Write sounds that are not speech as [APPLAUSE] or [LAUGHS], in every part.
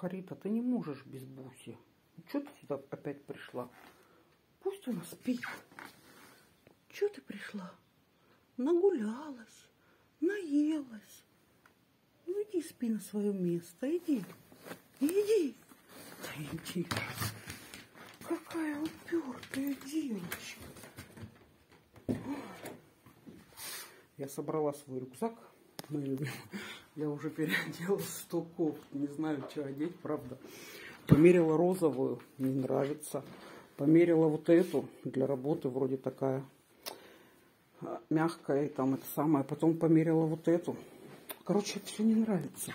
Харита, ты не можешь без Буси. Что ты сюда опять пришла? Пусть она спит. Что ты пришла? Нагулялась, наелась. Ну иди спи на свое место, иди. Иди. Да иди. Какая упертая девочка. Я собрала свой рюкзак. Я уже [LAUGHS] переодела сто кофт. Не знаю, что одеть, правда. Померила розовую, не нравится. Померила вот эту для работы, вроде такая а, мягкая и там это самое. Потом померила вот эту. Короче, все не нравится.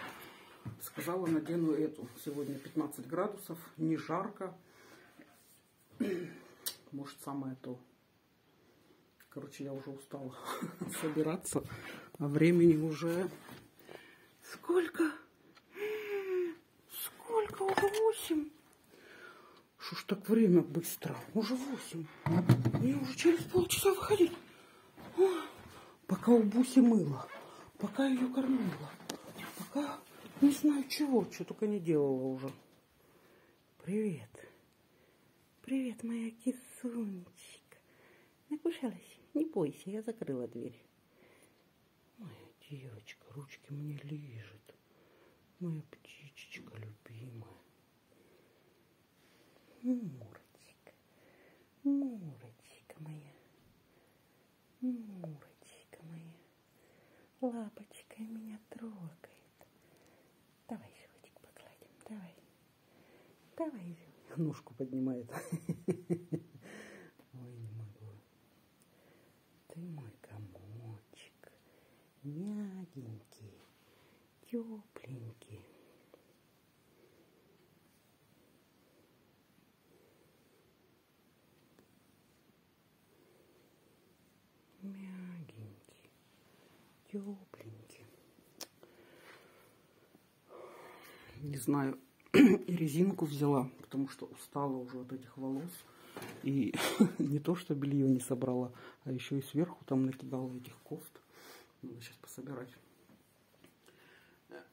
Сказала, надену эту. Сегодня 15 градусов, не жарко. [CLEARS THROAT] Может, самое то. Короче, я уже устала [LAUGHS] собираться. А времени уже... Сколько? Сколько? Уже восемь. Что ж так время быстро? Уже восемь. Мне уже через полчаса выходить. Пока у Буси мыла. Пока ее кормила. Пока не знаю чего. Что только не делала уже. Привет. Привет, моя кисунечка. Накушалась? Не бойся, я закрыла дверь. Девочка, ручки мне лежит. Моя птичечка любимая. Мурочка, Мурочка моя. Мурочка моя. Лапочкой меня трогает. Давай животик погладим, давай. Давай ножку поднимает. [LAUGHS] Ой, не могу. Ты мой комочек. Мягенький, тепленький. Мягенький, тепленький. Не знаю, [CLEARS THROAT] резинку взяла, потому что устала уже от этих волос. И [LAUGHS] не то, что белье не собрала, а еще и сверху там накидала этих кофт. Надо сейчас пособирать.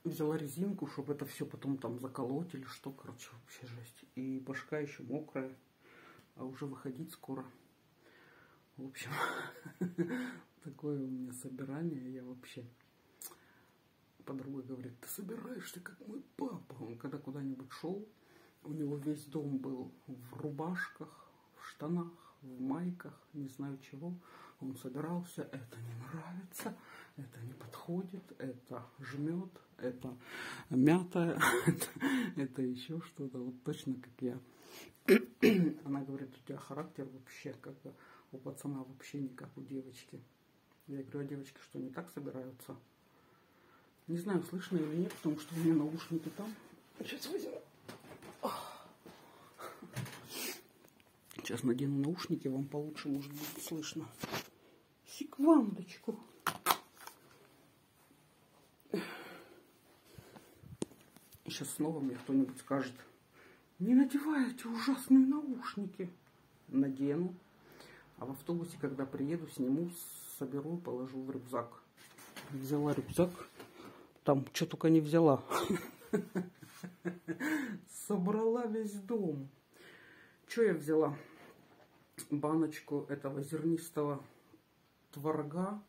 Взяла резинку, чтобы это все потом там заколоть или что, короче, вообще жесть. И башка еще мокрая, а уже выходить скоро. В общем, [LAUGHS] такое у меня собирание, я вообще подруга говорит, ты собираешься как мой папа. Он когда куда-нибудь шел, у него весь дом был в рубашках, в штанах, в майках, не знаю чего. Он собирался, это не нравится, это не подходит, это жмет, это мятое, [LAUGHS] это, это еще что-то, вот точно как я. [CLEARS THROAT] Она говорит, у тебя характер вообще как у пацана вообще не как у девочки. Я говорю, а девочки что, не так собираются? Не знаю, слышно или нет, потому что у меня наушники там. Сейчас возьму. Сейчас надену наушники, вам получше может быть слышно. Секвандочку. Сейчас снова мне кто-нибудь скажет, не надевай эти ужасные наушники. Надену. А в автобусе, когда приеду, сниму, соберу, положу в рюкзак. Взяла рюкзак там что только не взяла. [LAUGHS] Собрала весь дом. Что я взяла? Баночку этого зернистого творога,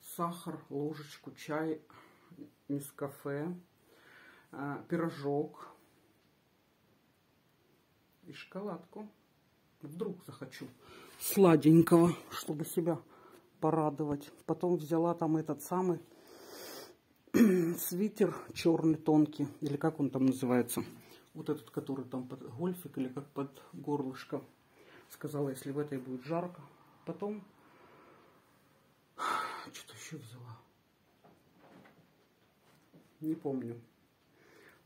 сахар, ложечку, чай, из кафе, а, пирожок и шоколадку. Вдруг захочу сладенького, чтобы себя порадовать. Потом взяла там этот самый [CLEARS THROAT] свитер черный тонкий, или как он там называется. Вот этот, который там под гольфик или как под горлышко. Сказала, если в этой будет жарко. Потом [SIGHS] что-то еще взяла. Не помню.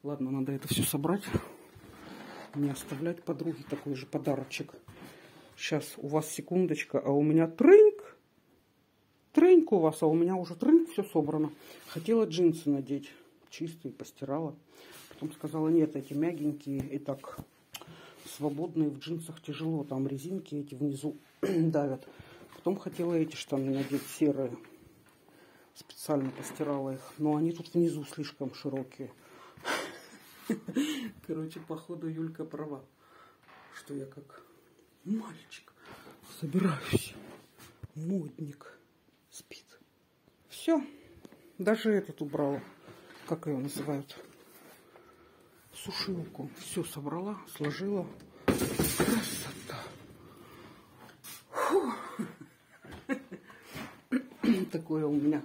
Ладно, надо это все собрать. Не оставлять подруге такой же подарочек. Сейчас у вас секундочка, а у меня трынк. Тренька у вас, а у меня уже трынк все собрано. Хотела джинсы надеть, чистые, постирала. Потом сказала, нет, эти мягенькие и так свободные в джинсах тяжело. Там резинки эти внизу [CLEARS THROAT] давят. Потом хотела эти штаны надеть, серые. Специально постирала их. Но они тут внизу слишком широкие. [LAUGHS] Короче, походу Юлька права, что я как мальчик собираюсь. Модник спит. Все. Даже этот убрала. Как ее называют? Сушилку. Все собрала, сложила. Красота. [LAUGHS] Такое у меня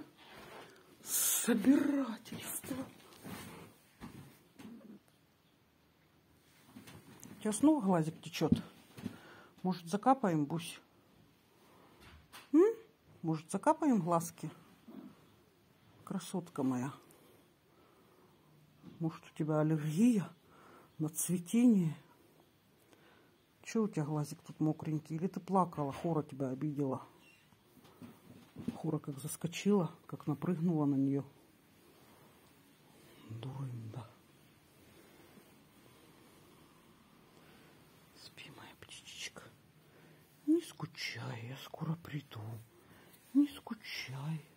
собирательство. Тебя снова глазик течет? Может, закапаем, Бусь? М? Может, закапаем глазки? Красотка моя. Может, у тебя аллергия на цветение? Че у тебя глазик тут мокренький? Или ты плакала, Хора тебя обидела? Хора как заскочила, как напрыгнула на нее. Дурында. Спи, моя птичечка. Не скучай, я скоро приду. Не скучай.